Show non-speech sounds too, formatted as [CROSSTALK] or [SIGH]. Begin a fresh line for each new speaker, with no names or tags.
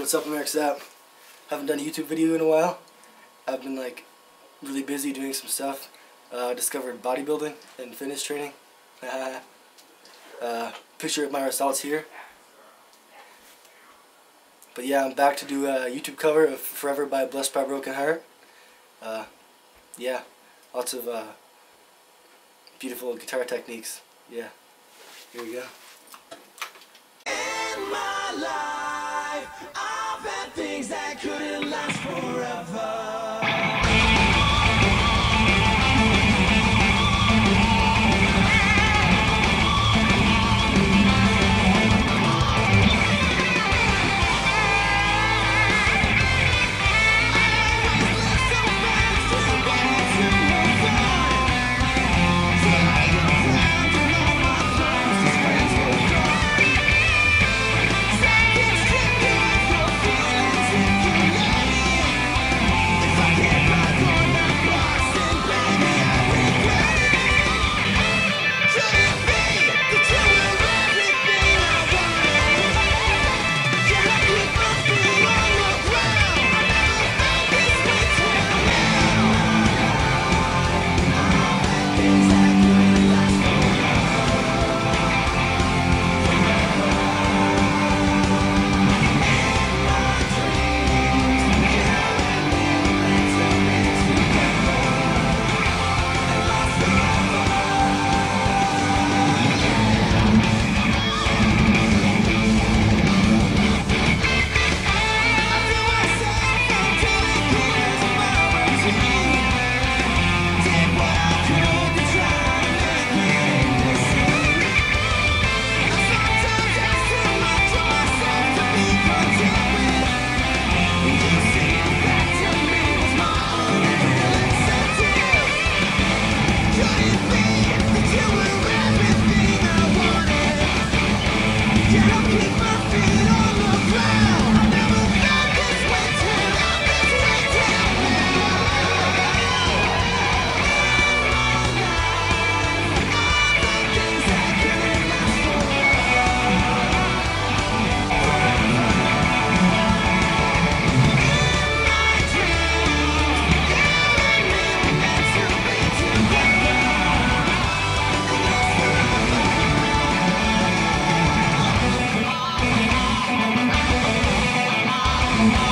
what's up, America's App? Haven't done a YouTube video in a while. I've been like really busy doing some stuff. Uh, discovered bodybuilding and fitness training. [LAUGHS] uh, picture of my results here. But yeah, I'm back to do a YouTube cover of Forever by Blessed by Broken Heart. Uh, yeah, lots of uh, beautiful guitar techniques. Yeah, here we go. Bye.